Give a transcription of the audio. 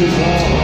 you.